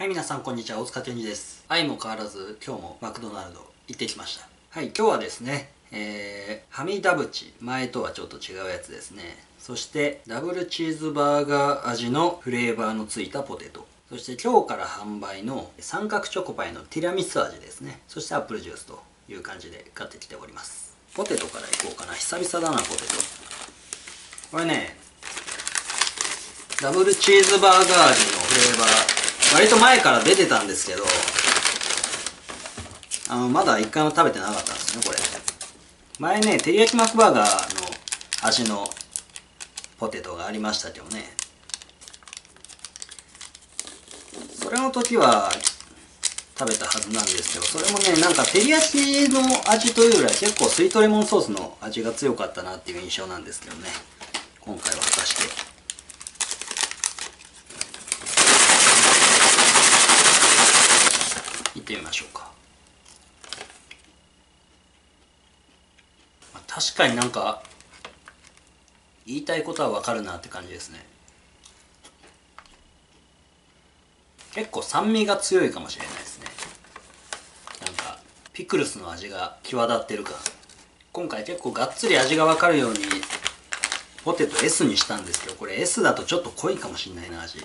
はい、皆さんこんにちは。大塚健二です。相も変わらず、今日もマクドナルド行ってきました。はい、今日はですね、えー、はみダブチ。前とはちょっと違うやつですね。そして、ダブルチーズバーガー味のフレーバーのついたポテト。そして今日から販売の三角チョコパイのティラミス味ですね。そしてアップルジュースという感じで買ってきております。ポテトからいこうかな。久々だな、ポテト。これね、ダブルチーズバーガー味のフレーバー、割と前から出てたんですけど、あの、まだ一回も食べてなかったんですね、これ。前ね、照り焼きマックバーガーの味のポテトがありましたけどね。それの時は食べたはずなんですけど、それもね、なんか照り焼きの味というよりは結構スイートレモンソースの味が強かったなっていう印象なんですけどね。今回は果たして。ってみましょうか。まあ確かになんか言いたいことはわかるなって感じですね。結構酸味が強いかもしれないですね。なんかピクルスの味が際立ってるか。今回結構がっつり味がわかるようにポテト S にしたんですけどこれ S だとちょっと濃いかもしんないな味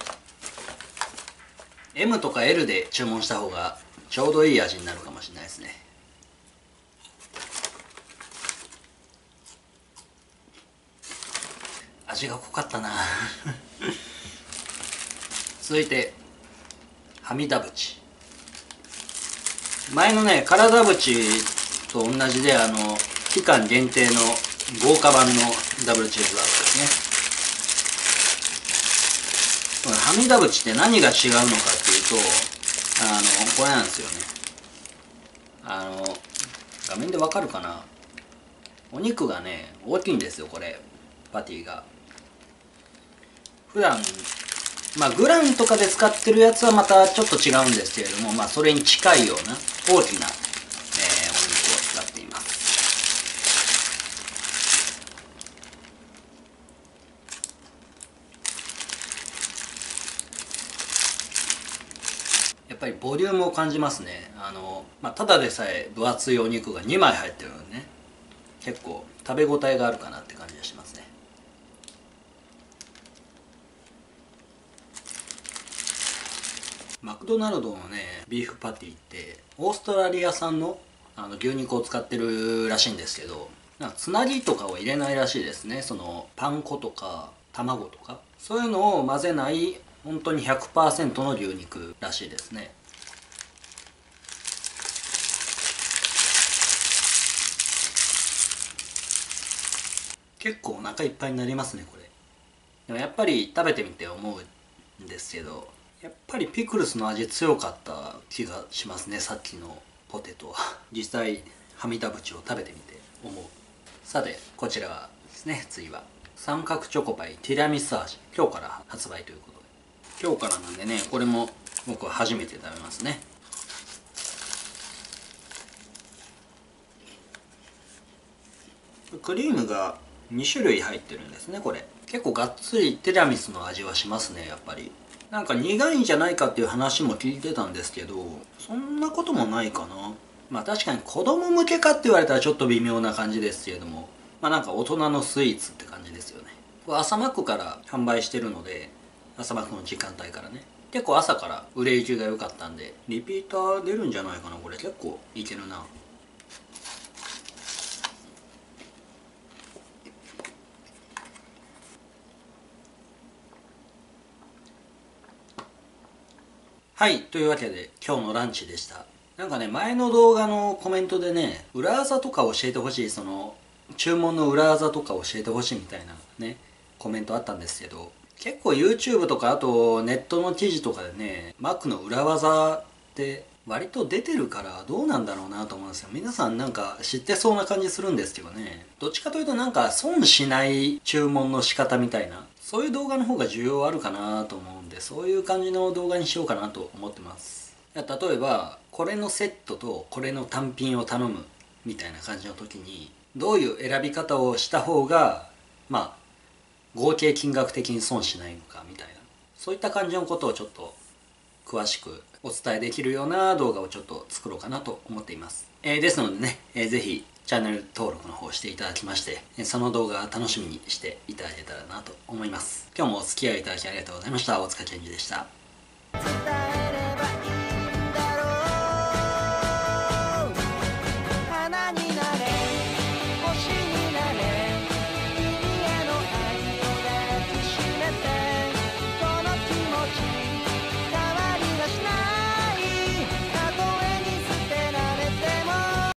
M とか L で注文した方がちょうどいい味になるかもしれないですね。味が濃かったな。続いてはみダブチ前のね体ぶちと同じであの期間限定の豪華版のダブルチーズバーガーですねはみダブチって何が違うのかっていうとあのこれなんですよね。あの画面でわかるかな？お肉がね大きいんですよこれ。パティが。普段まあグランとかで使ってるやつはまたちょっと違うんですけれどもまあそれに近いような大きな、えーお肉を使っていますやっぱりボリュームを感じますね。あの、まあ、ただでさえ分厚いお肉が2枚入ってるのでね結構食べ応えがあるかなって感じがしますね。マクドナルドのねビーフパティってオーストラリア産のあの牛肉を使ってるらしいんですけどなつなぎとかを入れないらしいですね。そのパン粉とか卵とか。そういうのを混ぜない本当に100%の牛肉らしいですね。結構お腹いっぱいになりますねこれ。でもやっぱり食べてみて思うんですけどやっぱりピクルスの味強かった気がしますねさっきのポテトは。実際はみだぶちを食べてみて思う。さてこちらはですね次は。三角チョコパイティラミス味。今日から発売ということ今日からなんでねこれも僕は初めて食べますね。クリームが2種類入ってるんですねこれ。結構がっつりティラミスの味はしますねやっぱり。なんか苦いんじゃないかっていう話も聞いてたんですけどそんなこともないかな。まあ確かに子供向けかって言われたらちょっと微妙な感じですけれども。まあなんか大人のスイーツって感じですよね。これ朝マックから販売してるので朝マックの時間帯からね。結構朝から売れ行きが良かったんでリピーター出るんじゃないかなこれ。結構いけるな。はいというわけで今日のランチでした。なんかね前の動画のコメントでね裏技とか教えてほしいその注文の裏技とか教えてほしいみたいなねコメントあったんですけど結構 YouTube とかあとネットの記事とかでね Mac の裏技って割と出てるからどうなんだろうなと思うんですよ。皆さんなんか知ってそうな感じするんですけどね。どっちかというとなんか損しない注文の仕方みたいなそういう動画の方が需要あるかなと思うんでそういう感じの動画にしようかなと思ってます。例えばこれのセットとこれの単品を頼むみたいな感じの時にどういう選び方をした方がまあ合計金額的に損しないのかみたいなそういった感じのことをちょっと詳しくお伝えできるような動画をちょっと作ろうかなと思っています。えー、ですのでね、えー、ぜひチャンネル登録の方していただきまして、その動画楽しみにしていただけたらなと思います。今日もお付き合いいただきありがとうございました。大塚健二でした。